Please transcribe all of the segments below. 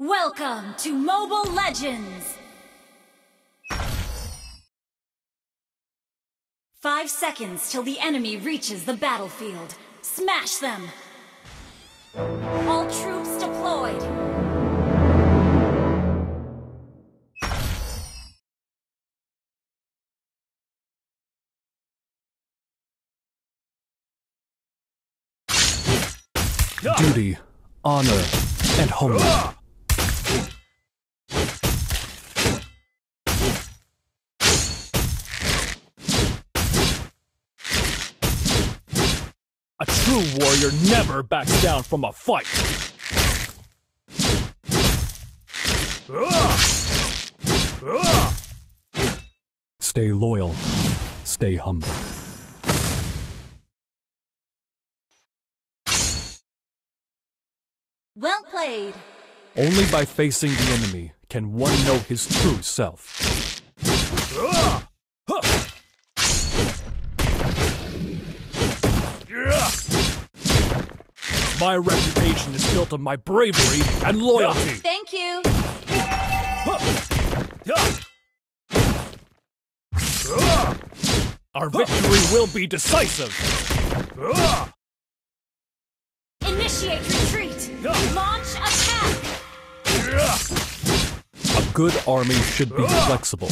Welcome to Mobile Legends! Five seconds till the enemy reaches the battlefield. Smash them! All troops deployed! duty, honor, and homeland. A true warrior never backs down from a fight. Stay loyal. Stay humble. Well played! Only by facing the enemy can one know his true self. My reputation is built on my bravery and loyalty. Thank you! Our victory will be decisive. Initiate retreat! Launch attack! A good army should be flexible,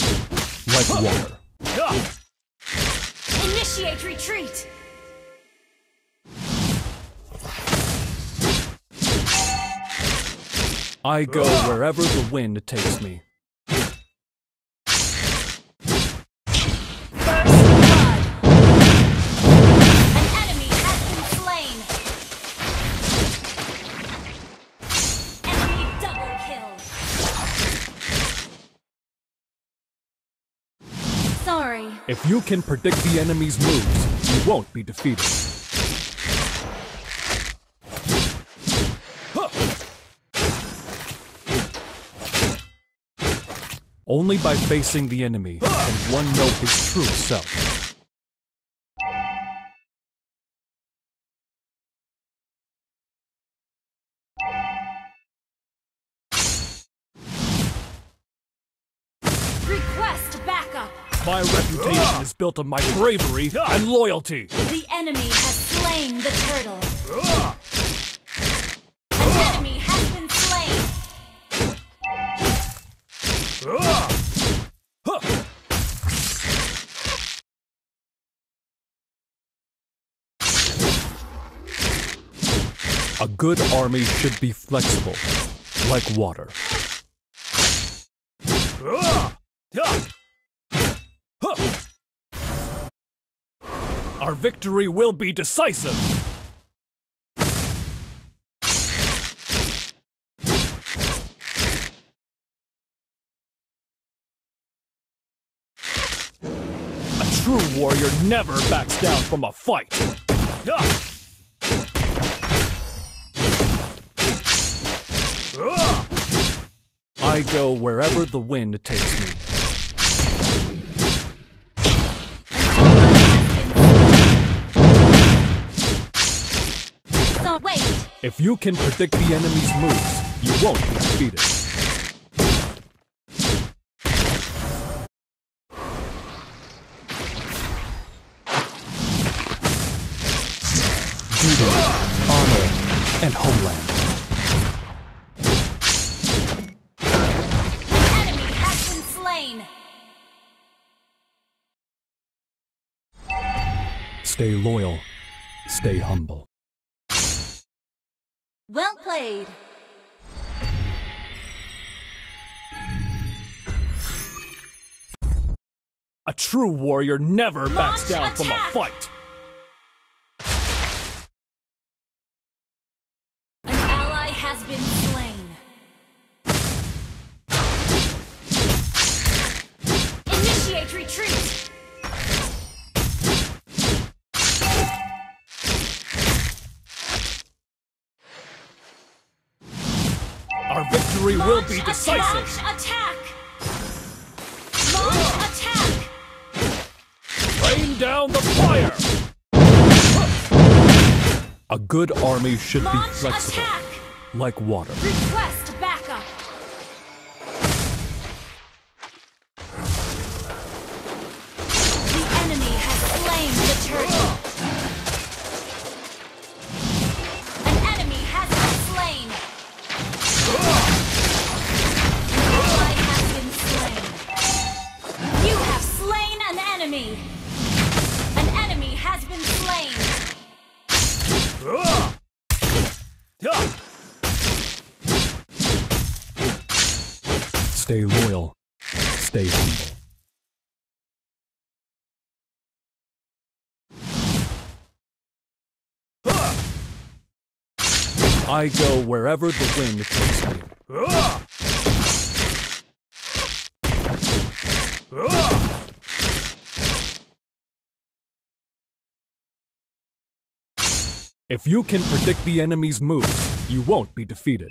like water. Initiate retreat! I go wherever the wind takes me. First blood! An enemy has been slain! Enemy double kill! Sorry. If you can predict the enemy's moves, you won't be defeated. Only by facing the enemy can one know his true self. Request backup! My reputation is built on my bravery and loyalty. The enemy has slain the turtle. A good army should be flexible, like water. Our victory will be decisive! A true warrior never backs down from a fight! I go wherever the wind takes me. So wait, If you can predict the enemy's moves, you won't be defeated. Duty, honor, and homeland. Stay loyal. Stay humble. Well played. A true warrior never backs Launch down from a fight. Our victory will be attack! decisive. Launch attack! Launch attack! Rain down the fire! A good army should be flexible, attack! like water. Request I go wherever the wind takes me. If you can predict the enemy's moves, you won't be defeated.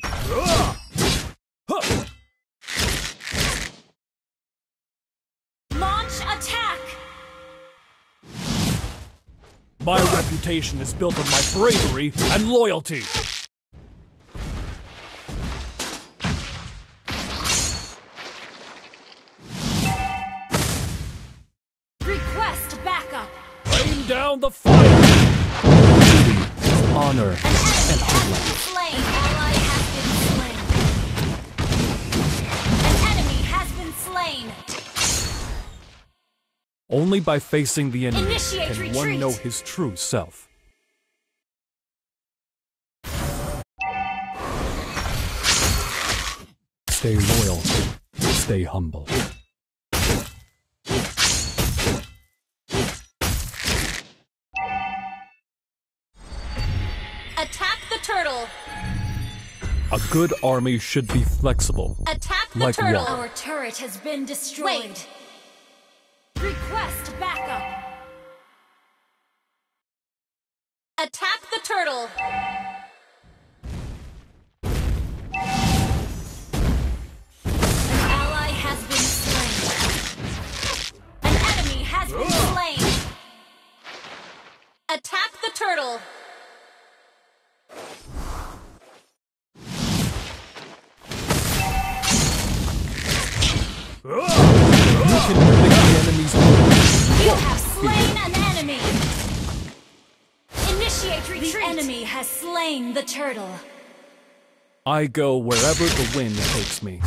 Launch attack! My reputation is built on my bravery and loyalty. Down the fire! Duty, honor, and enemy homeland. been slain! Ally has been slain! An enemy has been slain! Only by facing the enemy Initiate can retreat. one know his true self. Stay loyal. Stay humble. Turtle! A good army should be flexible. Attack the Like turtle! what? Our turret has been destroyed! Request backup! Attack the turtle! An ally has been slain! An enemy has been slain! Attack the turtle! You can predict the enemy's moves. You have slain an enemy! Initiate retreat! The enemy has slain the turtle. I go wherever the wind takes me.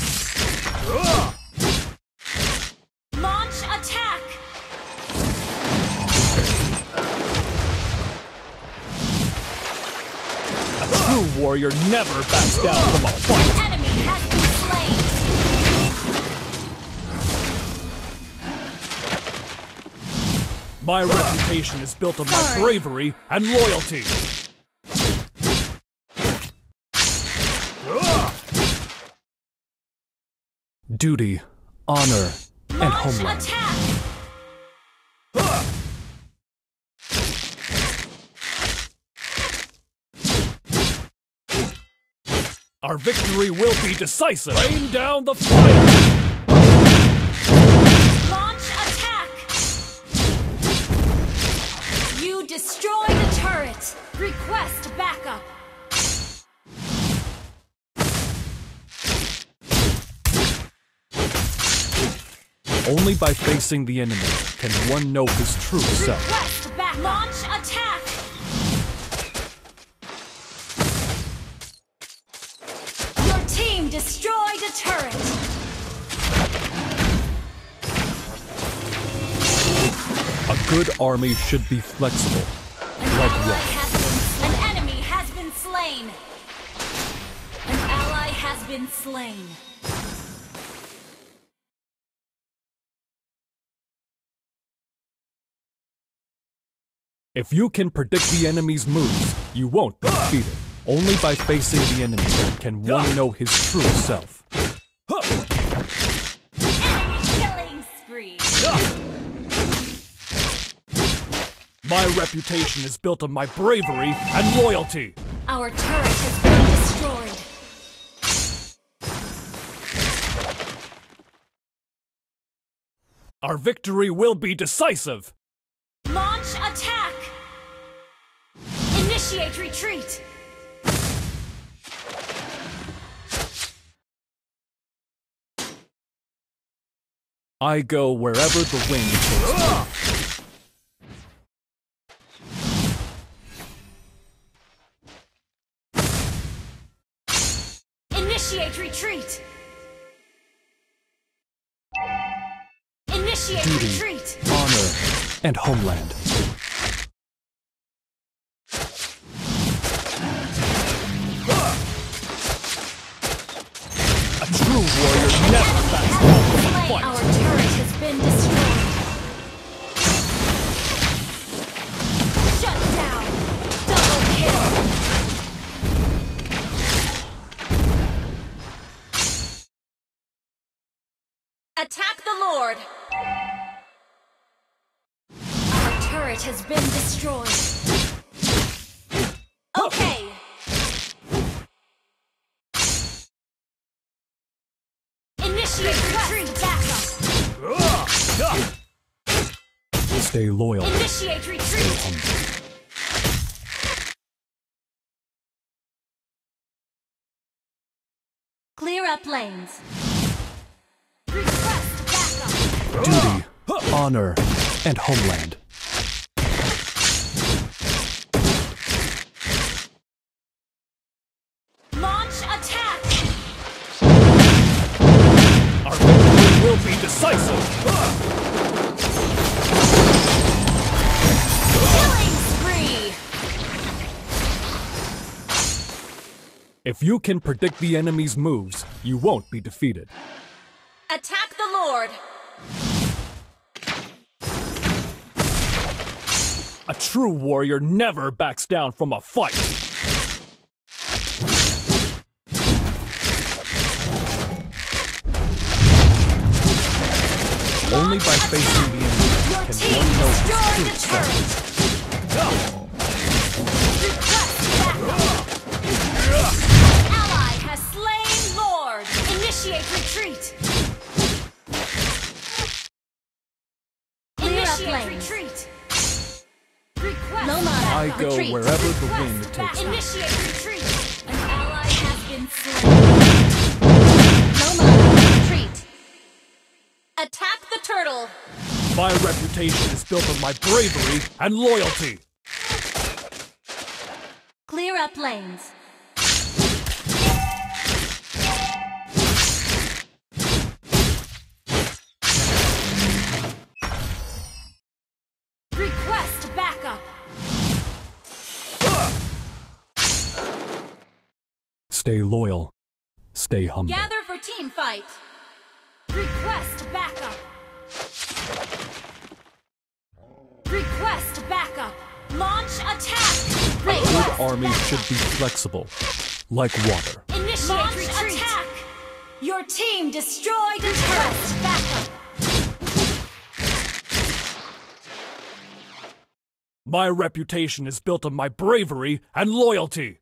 Launch attack! A true warrior never backs down from a fight. My reputation is built on my bravery and loyalty. Duty, honor, and Launch homeland. attack! Our victory will be decisive. Rain down the fire. You the turret! Request backup! Only by facing the enemy can one know his true self. Request back! Launch attack! Your team destroyed a turret! Good army should be flexible. Like ally what? an enemy has been slain. An ally has been slain. If you can predict the enemy's moves, you won't be defeated. Only by facing the enemy can one know his true self. My reputation is built on my bravery and loyalty. Our turret has been destroyed. Our victory will be decisive. Launch attack! Initiate retreat! I go wherever the wind takes me. Retreat! Initiate Duty, retreat! honor, and homeland. Attack the Lord. Our turret has been destroyed. Okay. Initiate retreat. Backup. Stay loyal. Initiate retreat. Clear up lanes. Request backup. Duty, honor, and homeland. Launch attack. Our victory will be decisive. Killing spree. If you can predict the enemy's moves, you won't be defeated. Attack A true warrior never backs down from a fight. Only by facing the enemy can one know his true turret. I backup. go Retreat. wherever the wind back- takes me. Initiate retreat. An ally has been slain. retreat. Attack the turtle. My reputation is built on my bravery and loyalty. Clear up lanes. Stay loyal. Stay humble. Gather for team fight. Request backup. Request backup. Launch attack. A good army should be flexible, like water. Initiate Launch retreat. attack. Your team destroyed a turret. Backup. My reputation is built on my bravery and loyalty.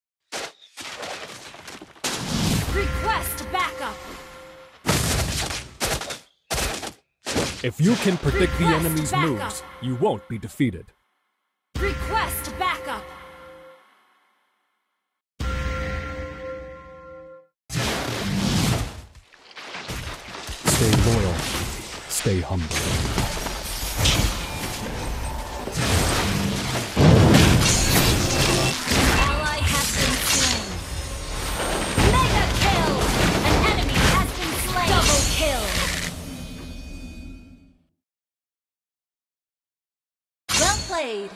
Request backup. If you can predict the enemy's backup. moves, you won't be defeated. Request backup. Stay loyal. Stay humble. Played.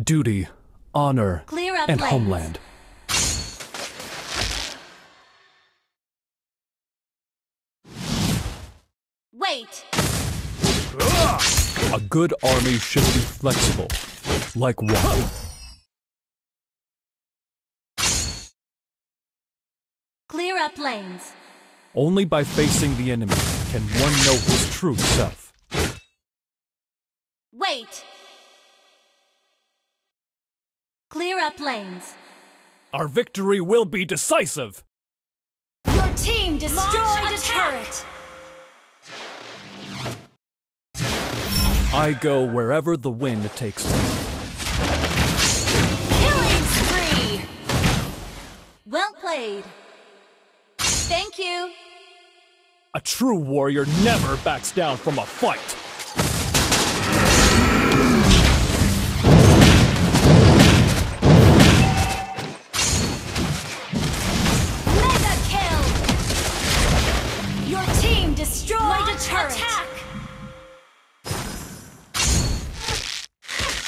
Duty, honor, Clear up and lanes. homeland. Wait. A good army should be flexible, like water. Clear up lanes. Only by facing the enemy can one know his true self. Wait. Clear up lanes. Our victory will be decisive. Your team destroyed a turret. I go wherever the wind takes me. Killing spree. Well played. Thank you. A true warrior never backs down from a fight.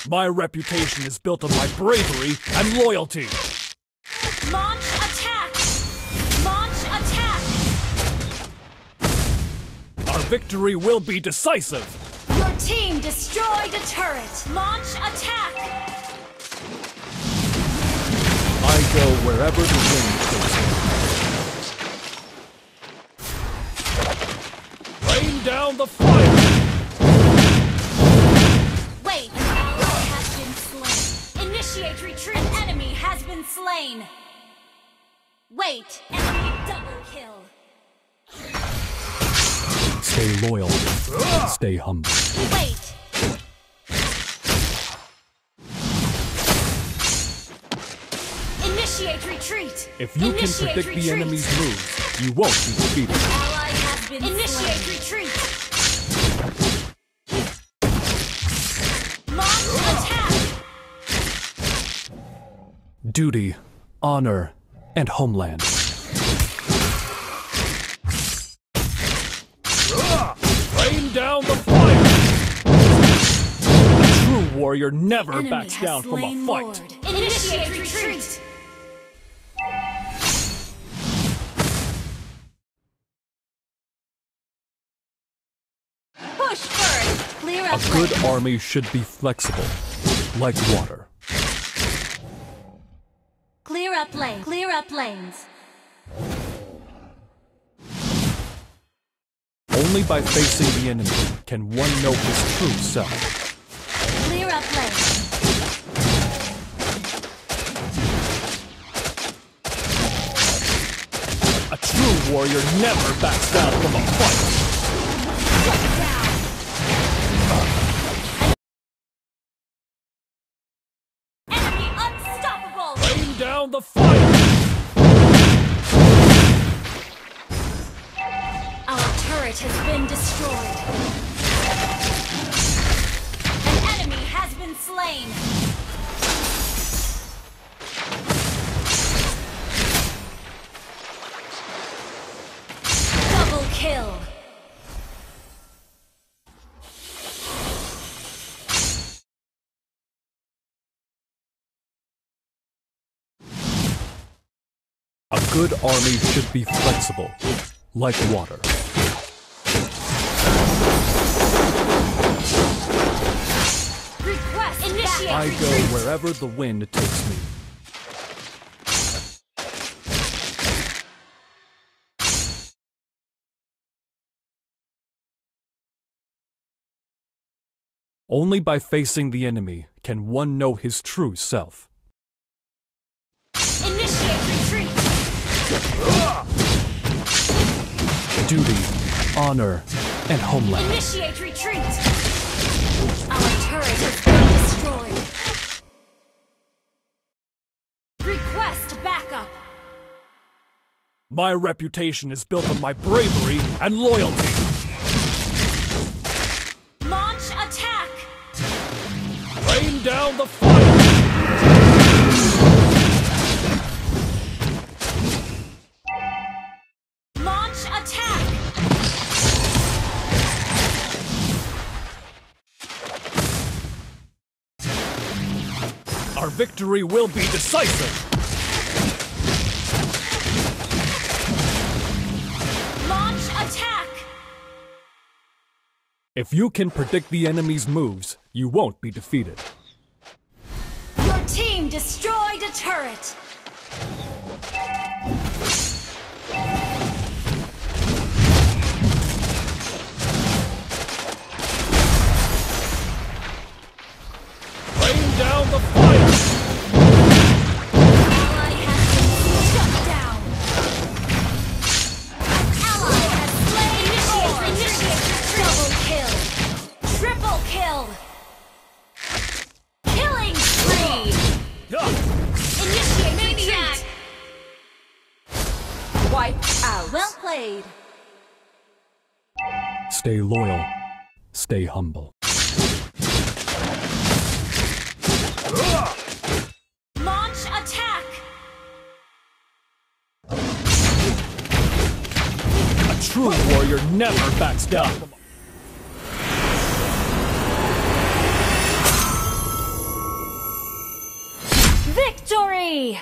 My reputation is built on my bravery and loyalty. Launch attack! Launch attack! Our victory will be decisive. Your team destroyed a turret. Launch attack! I go wherever the wind takes me. Rain down the fire! Slain. Initiate retreat. Enemy has been slain. Wait! Enemy double kill. Stay loyal. Stay humble. Wait! Initiate retreat! If you Initiate can predict retreat. the enemy's moves, you won't be defeated. Ally has been Initiate retreat! Duty, honor, and homeland. Rain down the fire! A true warrior never Enemy backs down from a fight. Lord. Initiate retreat! Push first! Clear A good army should be flexible, like water. Clear up lanes. Clear up lanes. Only by facing the enemy can one know his true self. Clear up lanes. A true warrior never backs down from a fight. The fire! Our turret has been destroyed. An enemy has been slain. Double kill. Good army should be flexible, like water. Request initiate I go wherever the wind takes me. Only by facing the enemy can one know his true self. Duty, honor, and homeland. Initiate retreat. Our turret has been destroyed. Request backup. My reputation is built on my bravery and loyalty. Launch attack. Rain down the fire! Victory will be decisive! Launch attack. If you can predict the enemy's moves, you won't be defeated. Your team destroyed a turret. Down the fire! Played. Stay loyal. Stay humble. Launch attack. A true warrior never backs down. Victory!